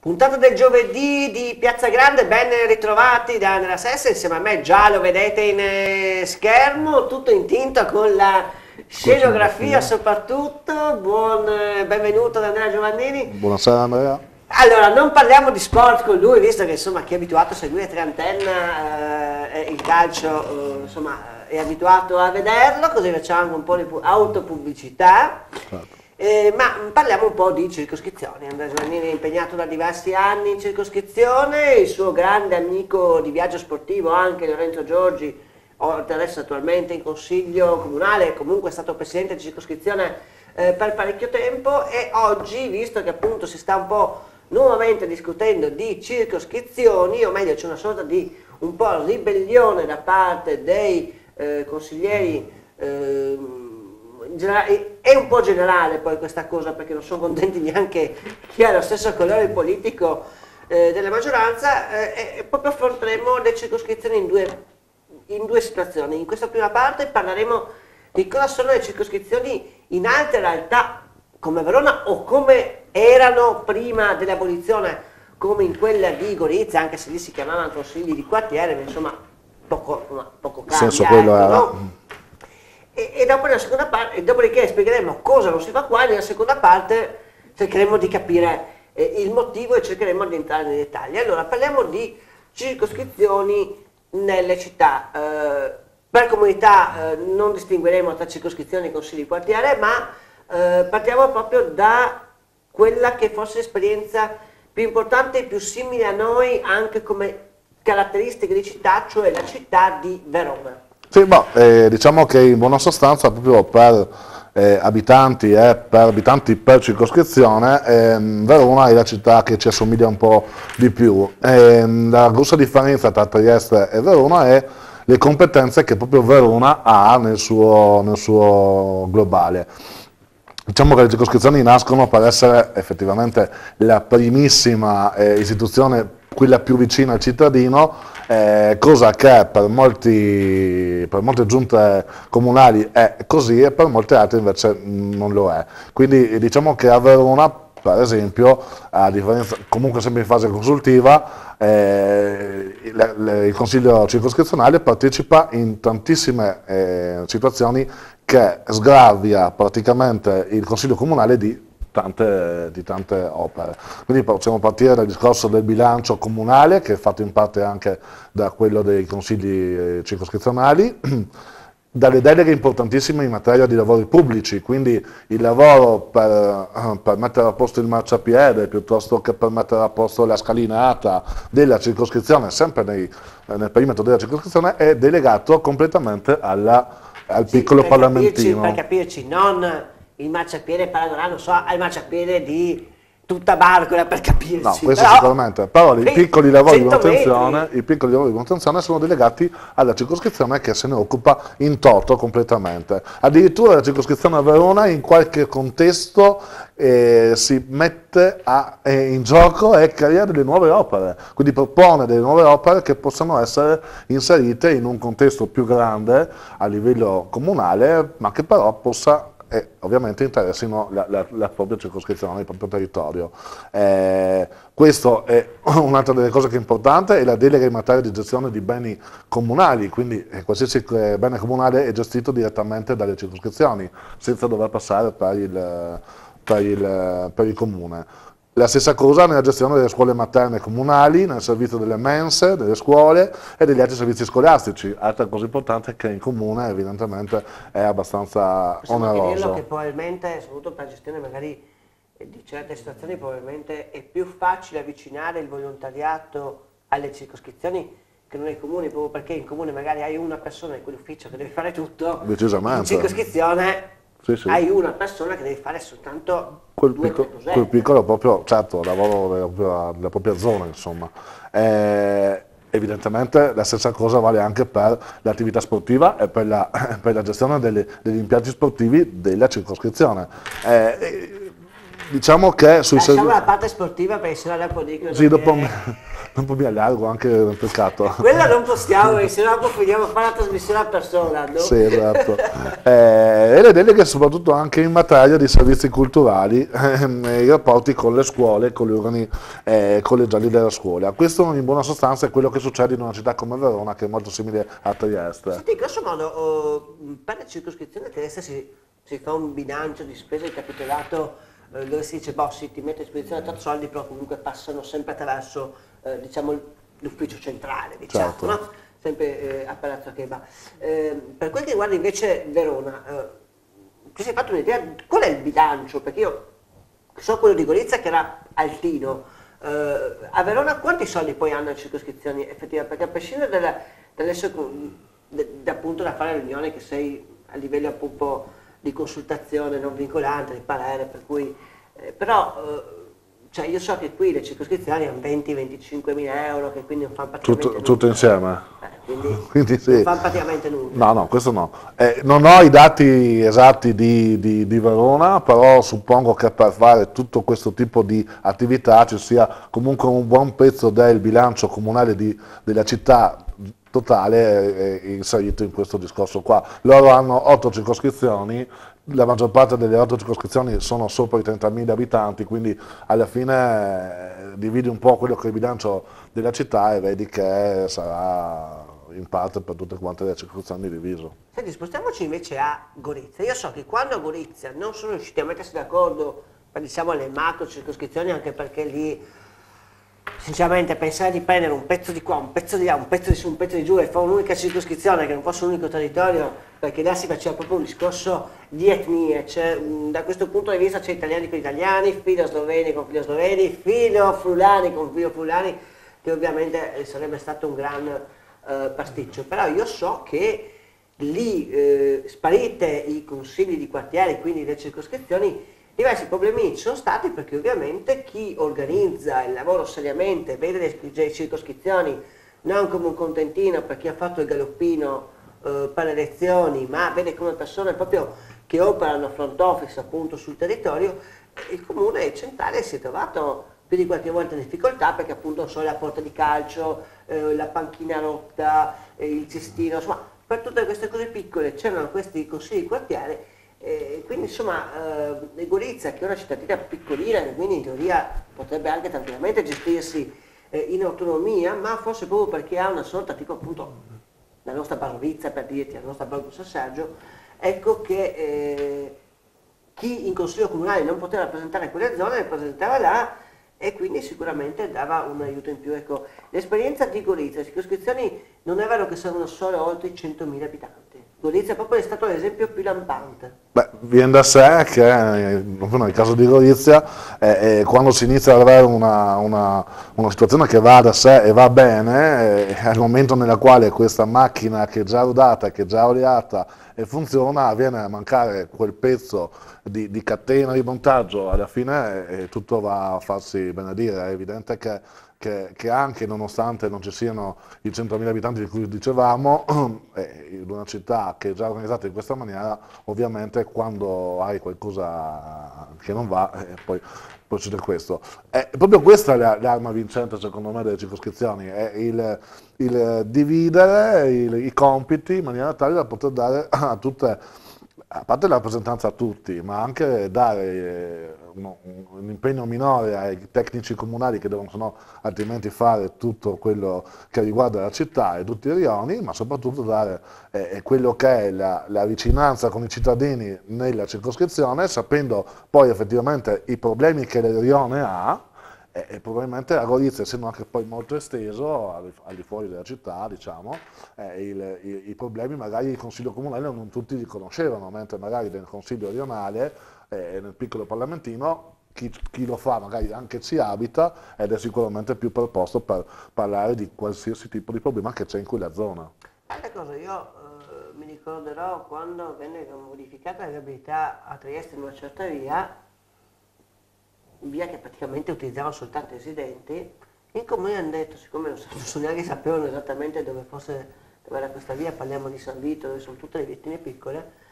Puntata del giovedì di Piazza Grande, ben ritrovati da Andrea Sessa, insieme a me già lo vedete in eh, schermo, tutto in tinta con la scenografia soprattutto. Buon eh, benvenuto ad Andrea Giovannini. Buonasera Andrea. Allora, non parliamo di sport con lui, visto che insomma chi è abituato a seguire Triantenna, eh, il calcio, eh, insomma, è abituato a vederlo, così facciamo un po' di pu- autopubblicità. Certo. Eh, ma parliamo un po' di circoscrizioni. Andrea Giovannini è impegnato da diversi anni in circoscrizione, il suo grande amico di viaggio sportivo, anche Lorenzo Giorgi, adesso attualmente in consiglio comunale, comunque è stato presidente di circoscrizione eh, per parecchio tempo e oggi, visto che appunto si sta un po' nuovamente discutendo di circoscrizioni, o meglio c'è una sorta di un po' ribellione da parte dei eh, consiglieri ehm, generale- è un po' generale poi questa cosa perché non sono contenti neanche chi ha lo stesso colore politico eh, della maggioranza eh, e proprio affronteremo le circoscrizioni in due, in due situazioni. In questa prima parte parleremo di cosa sono le circoscrizioni in altre realtà come Verona o come erano prima dell'abolizione come in quella di Gorizia, anche se lì si chiamavano consigli di quartiere, ma insomma poco, poco Il senso cambia, quello ecco, era. no? E, dopo nella seconda parte, dopodiché spiegheremo cosa non si fa qua, nella seconda parte cercheremo di capire eh, il motivo e cercheremo di entrare nei dettagli. Allora, parliamo di circoscrizioni nelle città. Eh, per comunità eh, non distingueremo tra circoscrizioni e consigli di quartiere, ma eh, partiamo proprio da quella che fosse l'esperienza più importante e più simile a noi anche come caratteristiche di città, cioè la città di Verona. Sì, boh, eh, diciamo che in buona sostanza proprio per eh, abitanti e per abitanti per circoscrizione ehm, Verona è la città che ci assomiglia un po' di più. Ehm, la grossa differenza tra Trieste e Verona è le competenze che proprio Verona ha nel suo, nel suo globale. Diciamo che le circoscrizioni nascono per essere effettivamente la primissima eh, istituzione, quella più vicina al cittadino, eh, cosa che per, molti, per molte giunte comunali è così e per molte altre invece non lo è. Quindi diciamo che a Verona, per esempio, a differenza, comunque sempre in fase consultiva, eh, il- il Consiglio circoscrizionale partecipa in tantissime eh, situazioni che sgravia praticamente il Consiglio Comunale di tante, di tante opere. Quindi possiamo partire dal discorso del bilancio comunale, che è fatto in parte anche da quello dei consigli eh, circoscrizionali, dalle deleghe importantissime in materia di lavori pubblici, quindi il lavoro per, eh, per mettere a posto il marciapiede piuttosto che per mettere a posto la scalinata della circoscrizione, sempre nei- nel perimetro della circoscrizione, è delegato completamente alla- al Sì, piccolo per capirci- parlamentino. per capirci, non il marciapiede paragonare, non so, al marciapiede di tutta Barcola, per capirci. No, questo Però- sicuramente, però i piccoli lavori di 100 metri. manutenzione, i piccoli lavori di manutenzione sono delegati alla circoscrizione che se ne occupa in toto completamente. Addirittura la circoscrizione a Verona in qualche contesto eh, si mette a- eh, in gioco e crea delle nuove opere, quindi propone delle nuove opere che possano essere inserite in un contesto più grande a livello comunale, ma che però possa e ovviamente interessino la, la- la propria circoscrizione, il proprio territorio. Eh, questo è un'altra delle cose che è importante, è la delega in materia di gestione di beni comunali, quindi eh, qualsiasi eh, bene comunale è gestito direttamente dalle circoscrizioni, senza dover passare per il, per il- per il comune. La stessa cosa nella gestione delle scuole materne comunali, nel servizio delle mense, delle scuole e degli altri servizi scolastici. Altra cosa importante è che in comune evidentemente è abbastanza Possiamo oneroso. che probabilmente, soprattutto per la gestione magari di certe situazioni, probabilmente è più facile avvicinare il volontariato alle circoscrizioni che non ai comuni, proprio perché in comune magari hai una persona in quell'ufficio che deve fare tutto, in circoscrizione Sì, sì. hai una persona che deve fare soltanto Quel, due picco- cosette. quel piccolo proprio, certo, lavoro della propria, della propria zona, insomma. Eh, evidentemente la stessa cosa vale anche per l'attività sportiva e per la, per la gestione delle- degli impianti sportivi della circoscrizione. Eh, eh, diciamo che sui Lasciamo servizi... la parte sportiva perché sennò dopo dicono Sì, dopo, che- dopo mi allargo anche un peccato. Quella non possiamo perché sennò finiamo a fare la trasmissione a persona, no? Sì, esatto. Eh, e le deleghe soprattutto anche in materia di servizi culturali ehm, i rapporti con le scuole, con gli organi eh, collegiali della scuola. Questo in buona sostanza è quello che succede in una città come Verona che è molto simile a Trieste. Senti, grosso modo, oh, per la circoscrizione tedesca si, si fa un bilancio di spesa di capitolato eh, dove si dice, boh, sì, ti mette a disposizione tanti soldi, però comunque passano sempre attraverso, eh, diciamo, l'ufficio centrale, diciamo, Certo. no? Sempre eh, a Palazzo Cheba. Eh, per quel che riguarda invece Verona, eh, ti sei fatto un'idea? Qual è il bilancio? Perché io so quello di Gorizia che era altino. Eh, a Verona quanti soldi poi hanno le circoscrizioni effettivamente? Perché a prescindere dalla- dall'essere da appunto da fare riunioni che sei a livello appunto di consultazione non vincolante, di parere, per cui eh, però eh, cioè io so che qui le circoscrizioni hanno 20-25 mila euro che quindi non fanno praticamente Tutto, nulla. tutto insieme. Eh, quindi, Quindi sì. non fanno praticamente nulla. No, no, questo no. Eh, non ho i dati esatti di, di- di Verona, però suppongo che per fare tutto questo tipo di attività ci sia comunque un buon pezzo del bilancio comunale di- della città totale eh, inserito in questo discorso qua. Loro hanno otto circoscrizioni, la maggior parte delle otto circoscrizioni sono sopra i 30.000 abitanti, quindi alla fine eh, dividi un po' quello che è il bilancio della città e vedi che sarà in parte per tutte quante le circoscrizioni diviso. Senti, spostiamoci invece a Gorizia. Io so che quando a Gorizia non sono riusciti a mettersi d'accordo per diciamo le macro circoscrizioni, anche perché lì sinceramente pensare di prendere un pezzo di qua, un pezzo di là, un pezzo di su, un pezzo di giù e fare un'unica circoscrizione che non fosse un unico territorio, perché là si faceva proprio un discorso di etnie, cioè, da questo punto di vista c'è italiani con italiani, filo sloveni con filo sloveni, filo frulani con filo frulani, che ovviamente eh, sarebbe stato un gran eh, pasticcio, però io so che lì eh, sparite i consigli di quartiere, quindi le circoscrizioni, diversi problemi ci sono stati perché ovviamente chi organizza il lavoro seriamente, vede le, circoscrizioni non come un contentino per chi ha fatto il galoppino eh, per le elezioni, ma vede come persone proprio che operano front office appunto sul territorio, il comune centrale si è trovato più di qualche volta in difficoltà perché appunto so la porta di calcio, eh, la panchina rotta, eh, il cestino, insomma per tutte queste cose piccole c'erano questi consigli di quartiere e quindi insomma eh, Gorizia che è una cittadina piccolina quindi in teoria potrebbe anche tranquillamente gestirsi eh, in autonomia ma forse proprio perché ha una sorta tipo appunto la nostra Barovizza per dirti, la nostra Borgo San Sergio, ecco che eh, chi in consiglio comunale non poteva rappresentare quelle zone rappresentava là e quindi sicuramente dava un aiuto in più. Ecco, l'esperienza di Gorizia, le circoscrizioni non è vero che sono solo oltre i 100.000 abitanti. Gorizia proprio è stato l'esempio più lampante. Beh, viene da sé che nel caso di Gorizia, eh, eh, quando si inizia ad avere una, una- una situazione che va da sé e va bene, eh, il momento nella quale questa macchina che è già rodata, che è già oleata e funziona, viene a mancare quel pezzo di, di catena di montaggio, alla fine tutto va a farsi benedire. È evidente che che, che anche nonostante non ci siano i 100.000 abitanti di cui dicevamo, eh, in una città che è già organizzata in questa maniera, ovviamente quando hai qualcosa che non va, eh, poi, succede questo. È proprio questa l'arma vincente secondo me delle circoscrizioni, è il, il dividere il- i compiti in maniera tale da poter dare a tutte a parte la rappresentanza a tutti, ma anche dare eh, uno- un impegno minore ai tecnici comunali che devono sennò altrimenti fare tutto quello che riguarda la città e tutti i rioni, ma soprattutto dare eh, eh, quello che è la, la vicinanza con i cittadini nella circoscrizione, sapendo poi effettivamente i problemi che il rione ha, e, e probabilmente a Gorizia, essendo anche poi molto esteso, al, di fuori della città, diciamo, eh, il- i, i problemi magari il Consiglio Comunale non tutti li conoscevano, mentre magari nel Consiglio rionale eh, e nel piccolo Parlamentino chi, chi lo fa magari anche ci abita ed è sicuramente più preposto per parlare di qualsiasi tipo di problema che c'è in quella zona. Altra cosa, io eh, mi ricorderò quando venne modificata la viabilità a Trieste in una certa via, via che praticamente utilizzavano soltanto i residenti, in comune hanno detto, siccome non, non neanche sapevano esattamente dove fosse dove era questa via, parliamo di San Vito, dove sono tutte le vittime piccole,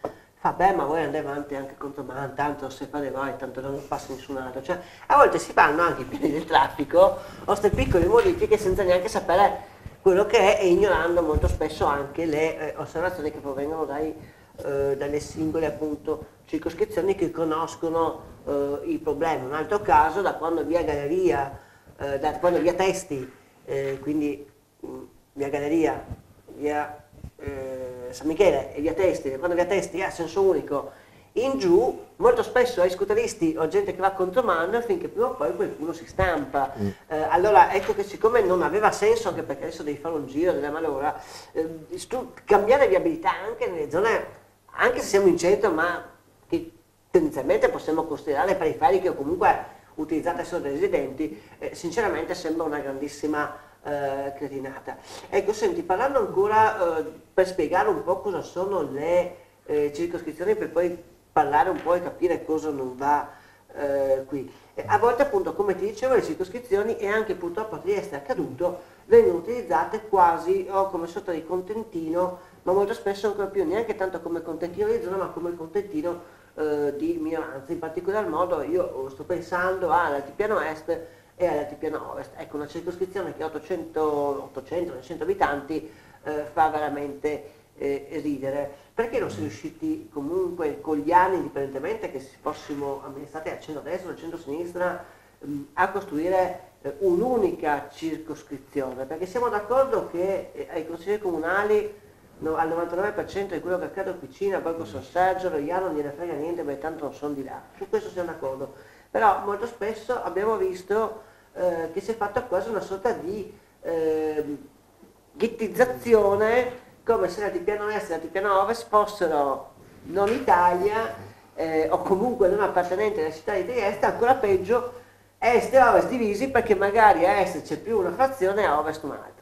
Vabbè, ma voi andate avanti anche contro Man, tanto se fate voi, tanto non passa nessun altro. Cioè, a volte si fanno anche i piani del traffico o queste piccole modifiche senza neanche sapere quello che è e ignorando molto spesso anche le eh, osservazioni che provengono dai, eh, dalle singole appunto, circoscrizioni che conoscono eh, i problemi. Un altro caso, da quando via Galleria, eh, da quando via Testi, eh, quindi mh, via Galleria, via eh, San Michele e via Testi, quando via Testi è a senso unico in giù, molto spesso ai scooteristi o gente che va contro mano finché prima o poi qualcuno si stampa. Mm. Eh, allora ecco che siccome non aveva senso, anche perché adesso devi fare un giro della malora, eh, cambiare viabilità anche nelle zone, anche se siamo in centro, ma tendenzialmente possiamo considerare periferiche o comunque utilizzate solo dai residenti, eh, sinceramente sembra una grandissima eh, cretinata. Ecco, senti, parlando ancora eh, per spiegare un po' cosa sono le eh, circoscrizioni per poi parlare un po' e capire cosa non va eh, qui. A volte appunto, come ti dicevo, le circoscrizioni e anche purtroppo a Trieste è accaduto, vengono utilizzate quasi o come sorta di contentino, ma molto spesso ancora più neanche tanto come contentino di zona, ma come contentino eh, di minoranza. In particolar modo io sto pensando all'altipiano est e all'altipiano ovest. Ecco, una circoscrizione che ha 800, 800 900 abitanti eh, fa veramente eh, ridere. Perché non si è riusciti comunque con gli anni, indipendentemente che si fossimo amministrati al centro-destra o al centro-sinistra, mm, a costruire eh, un'unica circoscrizione? Perché siamo d'accordo che eh, ai consigli comunali no, al 99% di quello che accade a Piccina, Borgo San Sergio, Roiano non gliene frega niente perché tanto non sono di là. Su questo siamo d'accordo. Però molto spesso abbiamo visto eh, che si è fatta quasi una sorta di eh, ghettizzazione come se nati piano est e nati piano ovest fossero non Italia eh, o comunque non appartenenti alla città di Trieste, ancora peggio est e ovest divisi perché magari a est c'è più una frazione e a ovest un'altra.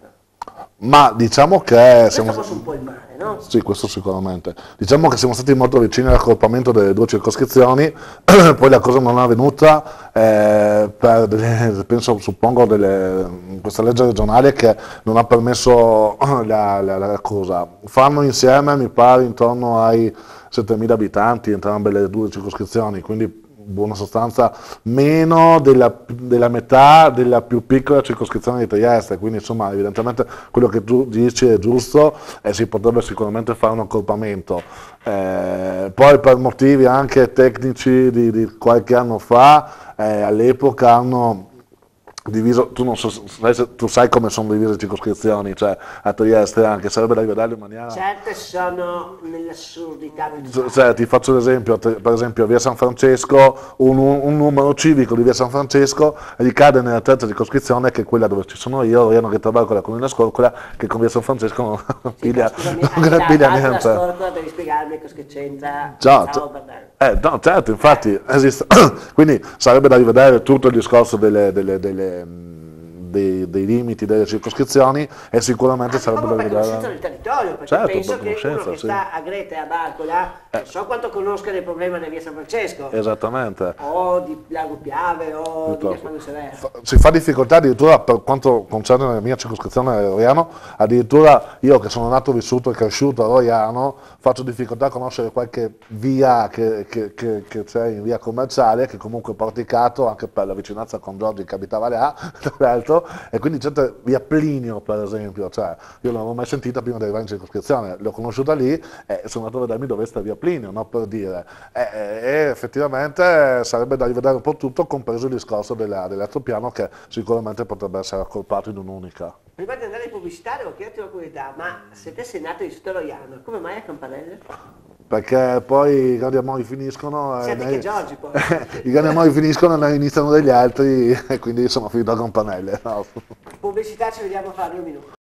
Ma diciamo che... Siamo... Questo un po' il male, no? Sì, questo sicuramente. Diciamo che siamo stati molto vicini all'accorpamento delle due circoscrizioni, poi la cosa non è avvenuta eh, per, delle, penso, suppongo, delle, questa legge regionale che non ha permesso la, la, la cosa. Fanno insieme, mi pare, intorno ai 7.000 abitanti entrambe le due circoscrizioni, quindi buona sostanza meno della, della, metà della più piccola circoscrizione di Trieste, quindi insomma evidentemente quello che tu dici è giusto e si potrebbe sicuramente fare un accorpamento. Eh, poi per motivi anche tecnici di, di qualche anno fa, eh, all'epoca hanno diviso, tu, so, sai, tu, sai, come sono divise le circoscrizioni, cioè a Trieste anche, sarebbe da rivederle in maniera... Certe sono nell'assurdità. Cioè, ti faccio l'esempio, per esempio via San Francesco, un, un, numero civico di via San Francesco ricade nella terza circoscrizione che è quella dove ci sono io, Riano che traballo con la Colonna Scorcola, che con via San Francesco non sì, piglia, non piglia niente. La Scorcola devi spiegarmi cosa c'entra. Ciao, ciao. Eh, no, certo, infatti esiste. Quindi sarebbe da rivedere tutto il discorso delle, delle, delle, dei, dei, limiti delle circoscrizioni e sicuramente sarebbe da rivedere... conoscenza del territorio, perché certo, penso che uno che sì. sta a Greta e a Barcola, eh. so quanto conosca del problema di via San Francesco. Esattamente. O di Lago Piave o di via Spagno Severo. Si fa difficoltà addirittura per quanto concerne la mia circoscrizione a Roiano, addirittura io che sono nato, vissuto e cresciuto a Roiano, faccio difficoltà a conoscere qualche via che, che, che, che c'è in via commerciale, che comunque è porticato anche per la vicinanza con Giorgi che abitava là, tra l'altro, e quindi c'è via Plinio per esempio, cioè, io non l'avevo mai sentita prima di arrivare in circoscrizione, l'ho conosciuta lì e sono andato a vedermi dove sta via Plinio, no? per dire, e, e, effettivamente sarebbe da rivedere un po' tutto, compreso il discorso dell'altopiano che sicuramente potrebbe essere accorpato in un'unica. Prima di andare in pubblicità devo chiederti una curiosità, ma se te sei nato in Sotoloiano, come mai a Campanelle? Perché poi i grandi amori finiscono e noi, Giorgi, poi. i grandi amori finiscono e noi iniziano degli altri e quindi sono finito a Campanelle. No. Pubblicità ci vediamo fra due minuti.